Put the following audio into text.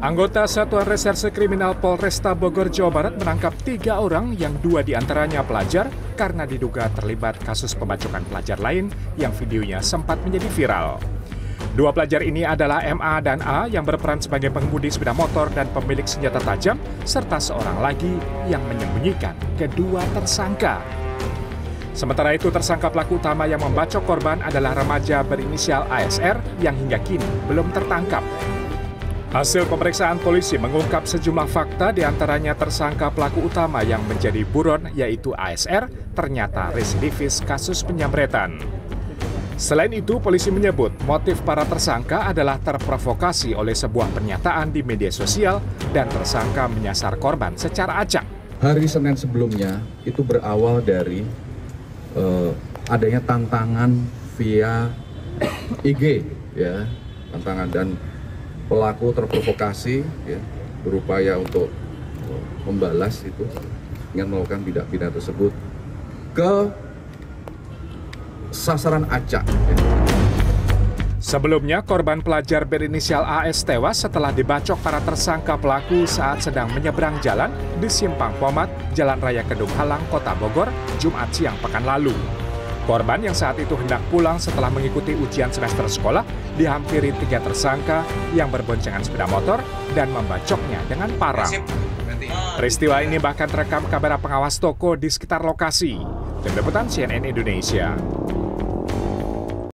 Anggota Satuan Reserse Kriminal Polresta Bogor, Jawa Barat menangkap tiga orang yang dua di antaranya pelajar karena diduga terlibat kasus pembacokan pelajar lain yang videonya sempat menjadi viral. Dua pelajar ini adalah MA dan A yang berperan sebagai pengemudi sepeda motor dan pemilik senjata tajam, serta seorang lagi yang menyembunyikan kedua tersangka. Sementara itu tersangka pelaku utama yang membacok korban adalah remaja berinisial ASR yang hingga kini belum tertangkap. Hasil pemeriksaan polisi mengungkap sejumlah fakta di antaranya tersangka pelaku utama yang menjadi buron yaitu ASR ternyata residivis kasus penyamretan. Selain itu, polisi menyebut motif para tersangka adalah terprovokasi oleh sebuah pernyataan di media sosial dan tersangka menyasar korban secara acak. Hari Senin sebelumnya itu berawal dari uh, adanya tantangan via IG ya, tantangan dan pelaku terprovokasi ya, berupaya untuk membalas itu dengan melakukan tindak pidana tersebut ke sasaran acak. Ya. Sebelumnya, korban pelajar berinisial AS tewas setelah dibacok para tersangka pelaku saat sedang menyeberang jalan di Simpang Pomat, Jalan Raya Kedung Halang, Kota Bogor, Jumat siang pekan lalu. Korban yang saat itu hendak pulang setelah mengikuti ujian semester sekolah dihampiri tiga tersangka yang berboncengan sepeda motor dan membacoknya dengan parang. Peristiwa ini bahkan terekam kamera pengawas toko di sekitar lokasi. Tim Liputan CNN Indonesia.